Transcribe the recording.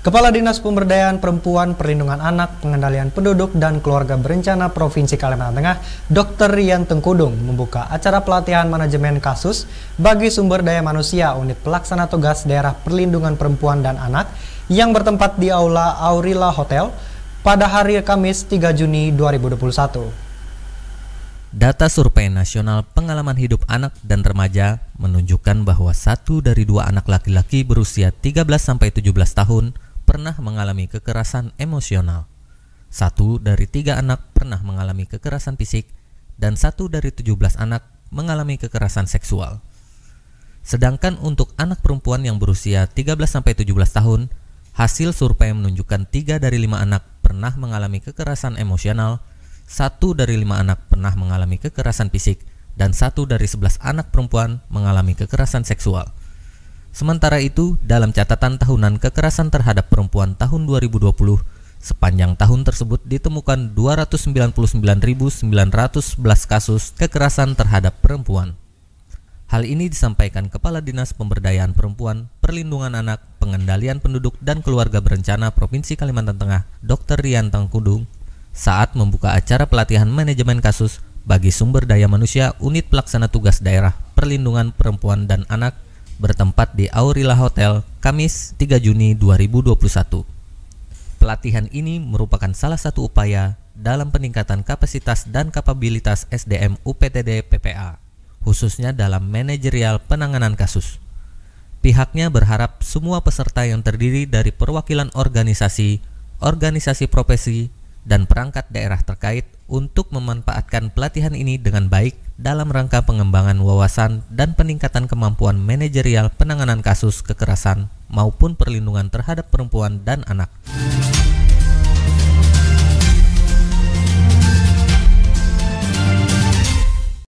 Kepala Dinas Pemberdayaan Perempuan, Perlindungan Anak, Pengendalian Penduduk, dan Keluarga Berencana Provinsi Kalimantan Tengah, Dr. Rian Tengkudung, membuka acara pelatihan manajemen kasus bagi sumber daya manusia unit pelaksana tugas daerah perlindungan perempuan dan anak yang bertempat di Aula Aurila Hotel pada hari Kamis 3 Juni 2021. Data Survei Nasional Pengalaman Hidup Anak dan Remaja menunjukkan bahwa satu dari dua anak laki-laki berusia 13-17 tahun pernah mengalami kekerasan emosional. Satu dari tiga anak pernah mengalami kekerasan fisik dan satu dari 17 anak mengalami kekerasan seksual. Sedangkan untuk anak perempuan yang berusia 13-17 tahun, hasil survei menunjukkan tiga dari lima anak pernah mengalami kekerasan emosional satu dari lima anak pernah mengalami kekerasan fisik dan satu dari sebelas anak perempuan mengalami kekerasan seksual. Sementara itu, dalam catatan tahunan kekerasan terhadap perempuan tahun 2020, sepanjang tahun tersebut ditemukan 299.911 kasus kekerasan terhadap perempuan. Hal ini disampaikan Kepala Dinas Pemberdayaan Perempuan, Perlindungan Anak, Pengendalian Penduduk dan Keluarga Berencana Provinsi Kalimantan Tengah, Dr. Rian Tangkudung, saat membuka acara pelatihan manajemen kasus bagi sumber daya manusia unit pelaksana tugas daerah perlindungan perempuan dan anak bertempat di Aurila Hotel Kamis 3 Juni 2021. Pelatihan ini merupakan salah satu upaya dalam peningkatan kapasitas dan kapabilitas SDM UPTD PPA, khususnya dalam manajerial penanganan kasus. Pihaknya berharap semua peserta yang terdiri dari perwakilan organisasi, organisasi profesi, dan perangkat daerah terkait untuk memanfaatkan pelatihan ini dengan baik dalam rangka pengembangan wawasan dan peningkatan kemampuan manajerial penanganan kasus kekerasan maupun perlindungan terhadap perempuan dan anak.